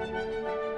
Música